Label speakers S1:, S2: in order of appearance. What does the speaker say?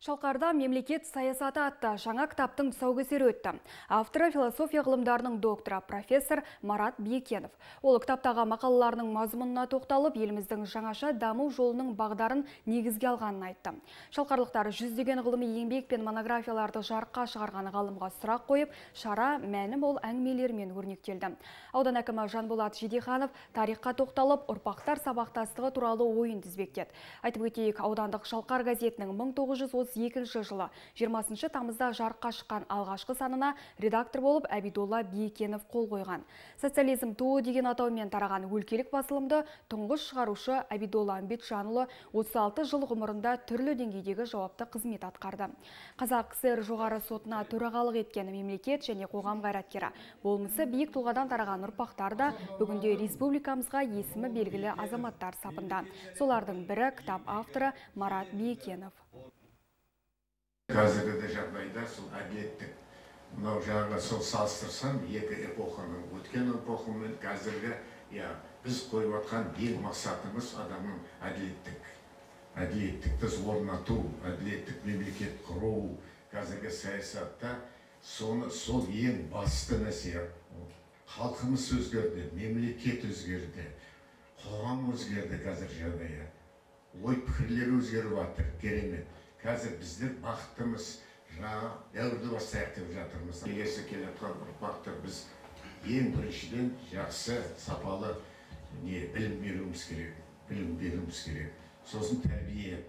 S1: Шалқарда мемлекет саясаты атты жаңа кітаптың тұсаукесері өтті. Авторы философия ғылымдарының докторы профессор Марат Биекенов. Ол кітаптағы мақалаларының мазмұнына тоқталып, еліміздің жаңаша даму жолының бағдарын негізге алғанын айтты. Шалқарлықтар жүздеген ғылыми еңбек пен монографияларды жарыққа шығарған ғалымға сұрақ қойып, шара мәні мол әңгімелермен өрнектелді. Аудан әкімі Жанболат Жидеханов тарихқа тоқталып, ұрпақтар сабақтастығы туралы ойын тізбектеді. Айтып өтейік, аудандық Шалқар газетінің 1932 жылы 20 тамызда жарыққа шыққан алғашқы санына редактор болып Әбидолла Биекенов қол қойған. Социализм туы деген атаумен тараған өлкелік басылымды тұңғыш шығарушы Әбидолла Амбетжанұлы 36 жыл ғұмырында түрлі деңгейдегі жауапты қызмет атқарды. Қазақ КСР жоғары сотына төрағалық еткен мемлекет және қоғам қайраткері болмысы биік тұлғадан тараған ұрпақтар да бүгінде республикамызға есімі белгілі азаматтар сапында. Солардың бірі кітап авторы Марат Биекенов
S2: қазіргі жағдайда сол әділеттік мынау жаңағы сол салыстырсам екі эпоханың өткен эпоха мен қазіргі иә біз қойып отқан ең мақсатымыз адамның әділеттік әділеттікті орнату әділеттік мемлекет құру. Қазіргі саясатта соны сол ең басты нәрсе халқымыз өзгерді мемлекет өзгерді қоғам өзгерді қазір жағдайы. Ой пікірлер өзгеріп жатыр керемет. Қазір біздер бақыттымыз жаңа дәуірді бастайық деп жатырмыз. Келесі келе жатқан ұрпақты біз ең біріншіден жақсы сапалы не білім беруіміз керек білім беруіміз керек. Сосын тәрбие.